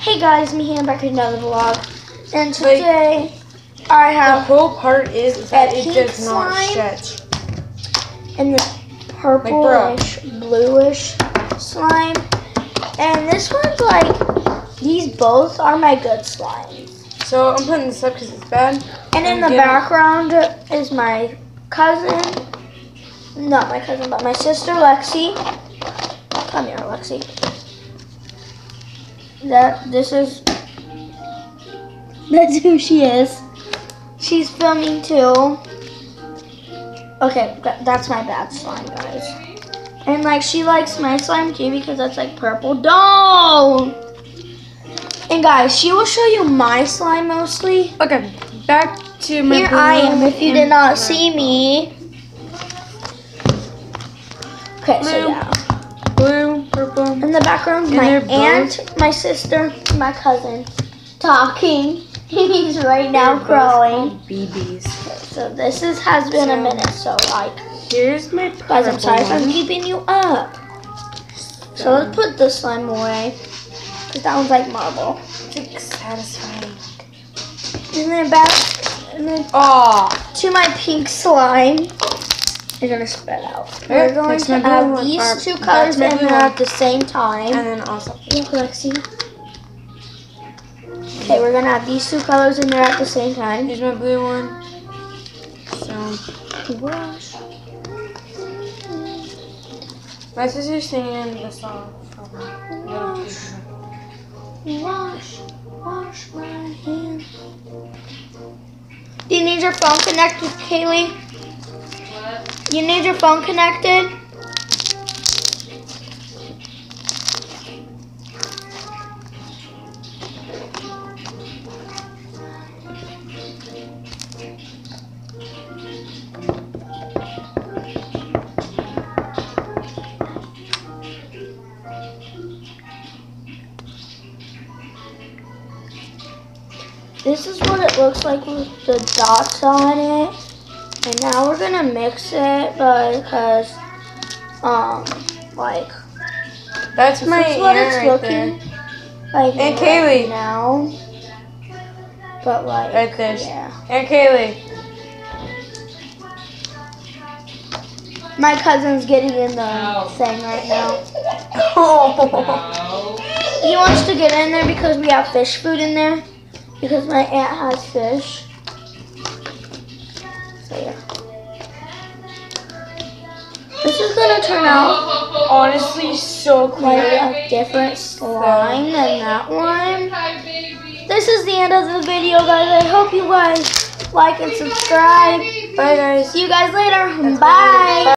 Hey guys, me here back with another vlog. And today I have The whole part is, that it does not stretch. And the purplish, bluish slime. And this one's like, these both are my good slime. So I'm putting this up because it's bad. And in I'm the background is my cousin. Not my cousin, but my sister Lexi. Come here, Lexi. That this is That's who she is. She's filming too. Okay, that's my bad slime, guys. And like she likes my slime too because that's like purple. Don't. And guys, she will show you my slime mostly. Okay, back to my Here I am if you did not see me. Okay, so yeah. Purple. In the background, And my aunt, my sister, my cousin talking. He's right now growing. BBs. So this is has been a minute. So like, Here's my purple guys, I'm sorry if I'm keeping you up. So let's put this slime away. Cause that one's like marble. It's like satisfying. And then back, and then Oh, to my pink slime. You're gonna spread out. We're Okay, going to add these Or two colors in there at the same time. and then also. Look, Lexi. Okay, we're gonna have these two colors in there at the same time. Here's my blue one. So Wash, my sister's singing the song from wash, wash, wash my hands. Do you need your phone connected, Kaylee? You need your phone connected? This is what it looks like with the dots on it. And now we're gonna mix it because, um, like, That's this my is what it's right looking there. like And right Kaylee. now. But like, Right there. yeah. And Kaylee. My cousin's getting in the thing right now. Oh. He wants to get in there because we have fish food in there. Because my aunt has fish. So yeah. This is gonna turn out Honestly, so clear. a different slime than that one. This is the end of the video, guys. I hope you guys like and subscribe. Bye, guys. See you guys later. Bye.